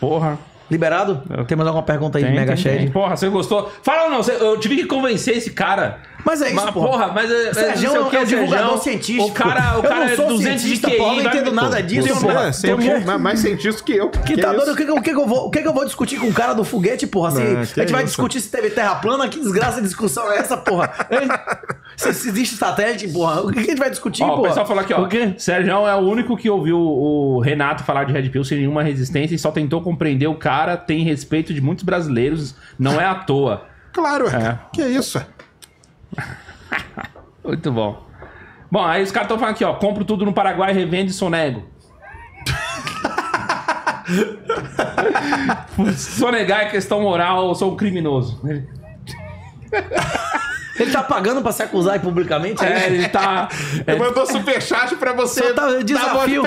Porra. Liberado? Tem mais alguma pergunta aí, Tem, Mega tem, tem. Shed? Porra, você gostou? Fala ou não, você- eu tive que convencer esse cara. Mas é isso, mas, porra. porra. mas é, O Sérgio não sei é um- que, é um divulgador científico. O cara, o Eu cara é sou 200 de cientista, QI. porra, eu não entendo nada disso, Você- porra. É, sempre Então, mais, mais cientista que eu. Que tá é doido? O que, que, o que que eu vou, o que, que eu vou discutir com o cara do foguete, porra? Se Não, a que gente vai isso. discutir se teve terra plana, que desgraça de discussão é essa, porra? Se, se existe satélite, porra, o que, a gente vai discutir, Ó, porra? o pessoal falou aqui, ó. O quê? Sérgio é o único que ouviu o Renato falar de Red Pill sem nenhuma resistência e só tentou compreender o cara, tem respeito de muitos brasileiros, não é à toa. Claro, é. É. Que isso? Muito bom. Bom, aí os caras estão falando aqui, ó. Compro tudo no Paraguai, revende e sonego. Sonegar é questão moral, eu sou um criminoso. Ele tá pagando pra se acusar publicamente? É, ele tá. Ele é, mandou superchat pra você tá- voz de desafio,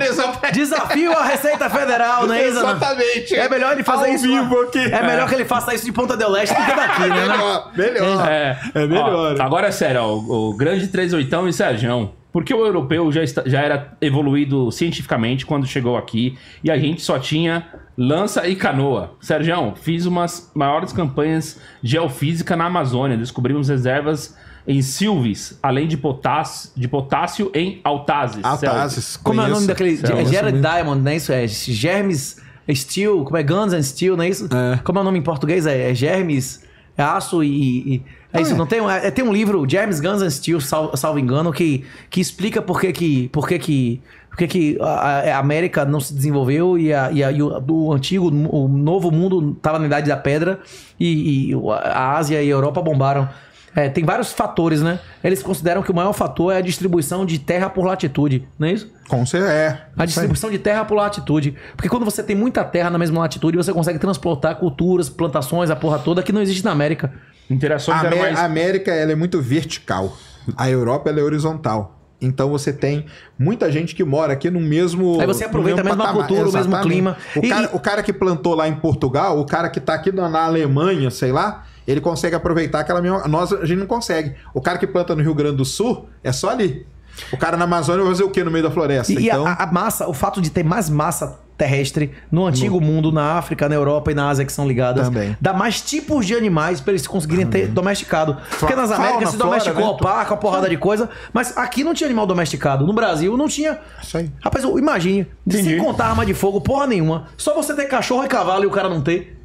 desafio à Receita Federal, né, Isa? Exatamente. É melhor ele fazer Ao isso. vivo aqui. É melhor que ele faça isso de Ponta del Leste do que daqui, né? Melhor, melhor. É, É melhor. Ó, agora é sério, ó, o, o grande 38 e Sérgio. Porque o europeu já, está- já era evoluído cientificamente quando chegou aqui e a gente só tinha lança e canoa. Sérgio, fiz umas maiores campanhas de geofísica na Amazônia. Descobrimos reservas em Silves, além de potássio, de potássio em Altazes. Altazes. Como é o nome daquele. É Jared Diamond, não é isso? É Germes Steel, como é Guns and Steel, não é isso? É. Como é o nome em português? É, é Germes, é aço e. e- é isso, é. não tem? um- É, tem um livro, Germes, Guns and Steel, sal, salvo engano, que, que explica por que que. Por que que por que que a, a América não se desenvolveu e, a, e, a, e o, o antigo, o novo mundo estava na Idade da Pedra e, e a Ásia e a Europa bombaram. É, tem vários fatores, né? Eles consideram que o maior fator é a distribuição de terra por latitude, não é isso? Com certeza, é. A distribuição de terra por latitude. Porque quando você tem muita terra na mesma latitude, você consegue transportar culturas, plantações, a porra toda que não existe na América. Interações A, eram mais... a América ela é muito vertical. A Europa ela é horizontal. Então você tem muita gente que mora aqui no mesmo. Aí você aproveita a mesma cultura, o mesmo Exatamente. clima. O, E- cara, e- o cara que plantou lá em Portugal, o cara que tá aqui na, na Alemanha, sei lá, ele consegue aproveitar aquela mesma. Nós a gente não consegue. O cara que planta no Rio Grande do Sul é só ali. O cara na Amazônia vai fazer o quê no meio da floresta? E, e então, a, a massa, o fato de ter mais massa terrestre no antigo mundo, na África, na Europa e na Ásia que são ligadas, Também. dá mais tipos de animais pra eles conseguirem ter domesticado. Porque nas Fauna, Américas se flora, domesticou né? opaca, uma porrada de coisa, mas aqui não tinha animal domesticado. No Brasil não tinha. Isso aí. Rapaz, imagine, Entendi. sem contar arma de fogo, porra nenhuma. Só você ter cachorro e cavalo e o cara não ter.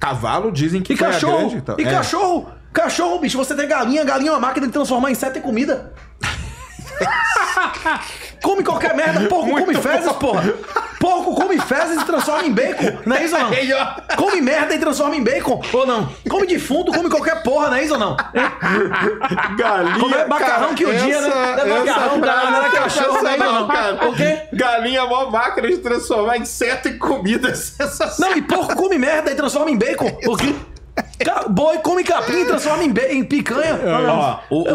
cavalo dizem que E a cachorro, grande, então. e É. cachorro, cachorro, bicho, você tem galinha, galinha é uma máquina de transformar inseto em comida. come qualquer merda, porco come fezes, porra. Porco come fezes e transforma em bacon, não é isso ou não? Come merda e transforma em bacon, ou não? Come defunto, come qualquer porra, não é isso ou não? Galinha. Como é macarrão que o dia, né? Não é macarrão, cara, não era frase cachorro, essa aí não, não. cara. O quê? Galinha é maior máquina de transformar inseto em comida. Sensacional. Não, e porco come merda e transforma em bacon. O quê? Boi come capim e transforma em, em picanha. Ó, o, É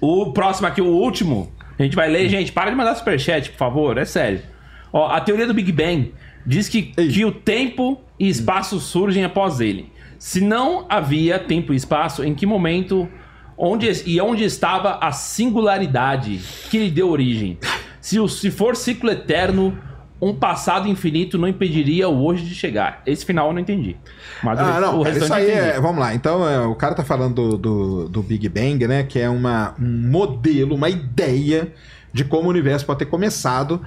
o, o próximo aqui, o último, a gente vai ler. Gente, para de mandar superchat, por favor, é sério. Ó, a teoria do Big Bang diz que, que o tempo e espaço surgem após ele. Se não havia tempo e espaço, em que momento onde, e onde estava a singularidade que lhe deu origem? Se, o- se for ciclo eterno, um passado infinito não impediria o hoje de chegar. Esse final eu não entendi. Mas Ah, não, o isso aí é. Vamos lá. Então, é, o cara tá falando do, do, do Big Bang, né? Que é uma, um modelo, uma ideia de como o universo pode ter começado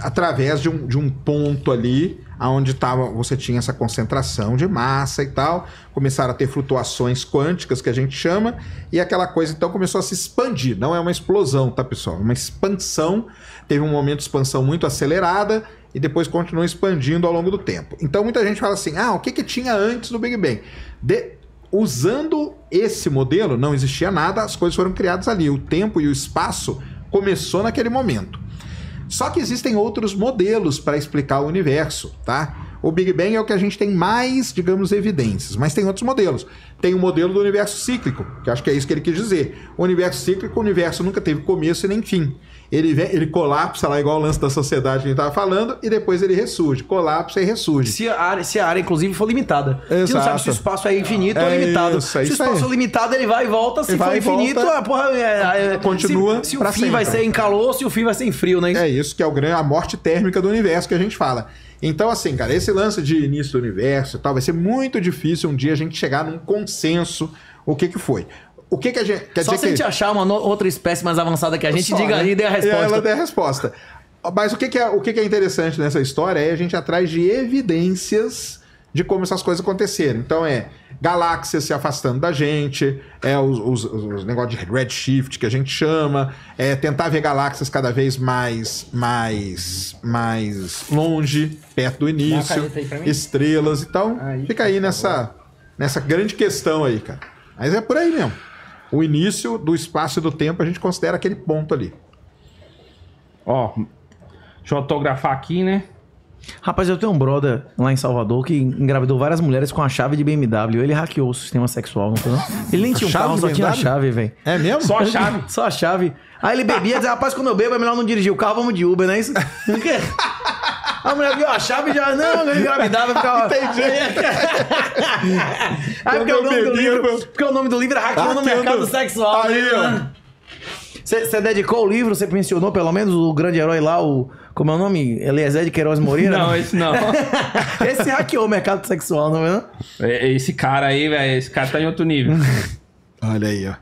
através de um, de um ponto ali onde tava, você tinha essa concentração de massa e tal. Começaram a ter flutuações quânticas, que a gente chama, e aquela coisa então começou a se expandir. Não é uma explosão, tá, pessoal? É uma expansão. Teve um momento de expansão muito acelerada e depois continuou expandindo ao longo do tempo. Então muita gente fala assim: ah, o que, que tinha antes do Big Bang? De- Usando esse modelo, não existia nada, as coisas foram criadas ali. O tempo e o espaço começou naquele momento. Só que existem outros modelos para explicar o universo, tá? O Big Bang é o que a gente tem mais, digamos, evidências, mas tem outros modelos. Tem o modelo do universo cíclico, que acho que é isso que ele quis dizer. O universo cíclico, o universo nunca teve começo e nem fim. Ele, vem, ele colapsa lá, igual o lance da sociedade que a gente estava falando, e depois ele ressurge. Colapsa e ressurge. Se a, área, se a área, inclusive, for limitada. Você não Exato. sabe se o espaço é infinito ou É limitado. isso, é se o espaço for limitado, ele vai e volta. Se Ele for vai infinito, volta. a porra é, é- Continua Se, se o fim vai sempre. ser em calor, se o fim vai ser em frio, né? É isso que é o gran- a morte térmica do universo que a gente fala. Então, assim, cara, esse lance de início do universo e tal, vai ser muito difícil um dia a gente chegar num consenso o que que foi. O que que a gente... Quer Só se a gente que... achar uma outra espécie mais avançada que a gente, Só, diga né? ali e dê a E resposta. ela dê a resposta. Mas o que, que é, o que, que é interessante nessa história é a gente atrás de evidências de como essas coisas aconteceram. Então é galáxias se afastando da gente, é os, os, os negócios de redshift que a gente chama, é tentar ver galáxias cada vez mais mais mais longe, perto do início, estrelas. Então Aí, fica aí nessa nessa grande questão aí, cara. Mas é por aí mesmo. O início do espaço e do tempo a gente considera aquele ponto ali. Ó, deixa eu autografar aqui, né? Rapaz, eu tenho um brother lá em Salvador que engravidou várias mulheres com a chave de BMW. Ele hackeou o sistema sexual, não foi? não? Ele nem tinha um carro, só tinha a chave, velho. É mesmo? Só a chave. Só a chave. Aí ele bebia e dizia, rapaz, quando eu bebo é melhor não dirigir o carro, vamos de Uber, não é isso? A mulher viu a chave e já, não, eu engravidava e ficava... Entendi. Aí porque Quando o, nome do livro, porque o nome do livro é Hackeando no Hackeando. Mercado Sexual. Aí, né? Você você dedicou o livro, você mencionou pelo menos o grande herói lá, o. Como é o nome? Eliezer de Queiroz Moreira? Não, esse não. Esse hackeou o mercado sexual, não é? não? É, Esse cara aí, velho, esse cara tá em outro nível. Olha aí, ó.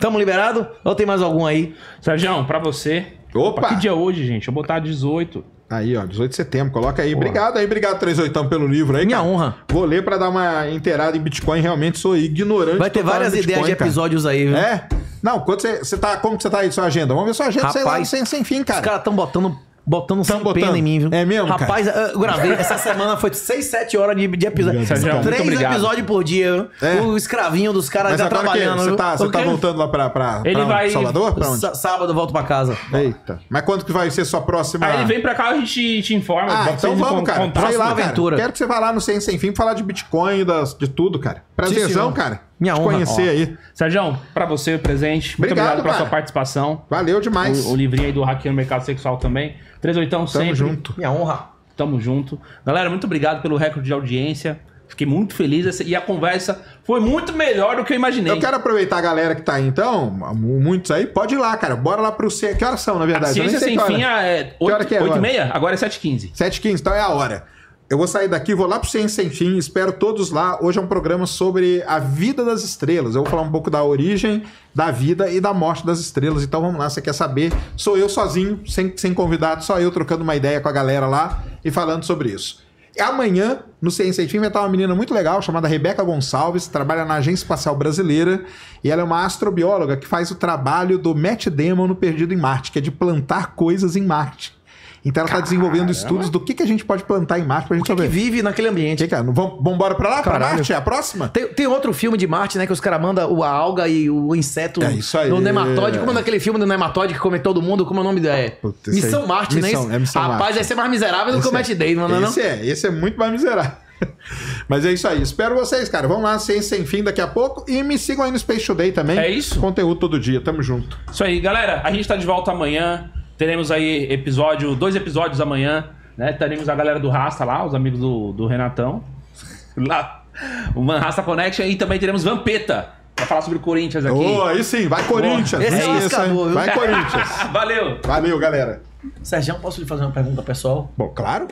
Tamo liberado? Ou tem mais algum aí? Sérgio, pra você. Opa! Que dia é hoje, gente? Eu vou botar 18. Aí, ó, 18 de setembro, coloca aí. Obrigado aí, obrigado, 38 pelo livro aí. Minha cara. honra. Vou ler pra dar uma inteirada em Bitcoin, realmente sou ignorante. Vai ter várias Bitcoin, ideias de cara. episódios aí, viu? É? Não, quando você, você tá, como que você tá aí, sua agenda? Vamos ver sua agenda, sei lá, Rapaz, sem, sem fim, cara. Os caras tão botando. Botando sem botando. pena em mim, viu? É mesmo, cara? Rapaz, eu gravei. Essa semana foi 6, 7 horas de, de episódio. Três episódios por dia? É. O escravinho dos caras Mas já trabalhando. você tá, você tá voltando lá pra, pra, Ele pra vai- Salvador? Pra onde? Sá- Sábado eu volto pra casa. Eita. Mas quando que vai ser sua próxima... Aí ele vem pra cá e a gente te informa. Ah, então vamos, cara. Vai lá, aventura. cara. Quero que você vá lá no Sem Sem Fim falar de Bitcoin, das, de tudo, cara. Prazerzão, cara. Minha te honra. conhecer Ó. aí. Sérgio, pra você o presente. Muito Obrigado, obrigado pela cara. sua participação. Valeu demais. O, o livrinho aí do Hackeando Mercado Sexual também. 38 Tamo sempre. junto. Minha honra. Tamo junto. Galera, muito obrigado pelo recorde de audiência. Fiquei muito feliz e a conversa foi muito melhor do que eu imaginei. Eu quero aproveitar a galera que tá aí, então, mu- muitos aí, pode ir lá, cara. Bora lá pro... C... Que horas são, na A verdade? Nem ciência sem fim é hora 8, que é agora? e meia, agora é 7h15. 7h15, então é a hora. Eu vou sair daqui, vou lá pro Fim, espero todos lá. Hoje é um programa sobre a vida das estrelas. Eu vou falar um pouco da origem, da vida e da morte das estrelas. Então vamos lá, você quer saber? Sou eu sozinho, sem, sem convidado, só eu trocando uma ideia com a galera lá e falando sobre isso. E Amanhã, no Ciência Sem Fim, vai estar uma menina muito legal chamada Rebeca Gonçalves, trabalha na Agência Espacial Brasileira e ela é uma astrobióloga que faz o trabalho do Matt Damon no Perdido em Marte, que é de plantar coisas em Marte. Então ela está desenvolvendo estudos do que, que a gente pode plantar em Marte pra gente Que saber. vive naquele ambiente. Que, cara? Não vamos, vamos embora pra lá? Pra Caralho. Marte? É a próxima? Tem, tem outro filme de Marte, né? Que os caras mandam o- a alga e o inseto É isso aí. no nematóide. Como é daquele filme do nematóide que come todo mundo? Como é o nome da. É? Puta, Missão aí. Marte, né? Missão, isso? é Missão Rapaz, Marte. vai ser mais miserável do que o Matt Damon, não é? não? Esse é, esse é muito mais miserável. Mas é isso aí. Espero vocês, cara. Vamos lá, Ciência Sem Fim daqui a pouco. E me sigam aí no Space Today também. É isso? Conteúdo todo dia. Tamo junto. Isso aí, galera. A gente tá de volta amanhã. Teremos aí episódio, dois episódios amanhã. Né? Teremos a galera do Rasta lá, os amigos do, do Renatão. Lá. O Man Rasta Connection. E também teremos Vampeta. Pra falar sobre o Corinthians aqui. Ô, aí sim. Vai Corinthians. Esse é Não o esqueça, lascador, hein? viu? Vai Corinthians. Valeu! Valeu, galera. Sérgio, posso lhe fazer uma pergunta pessoal? Bom, claro.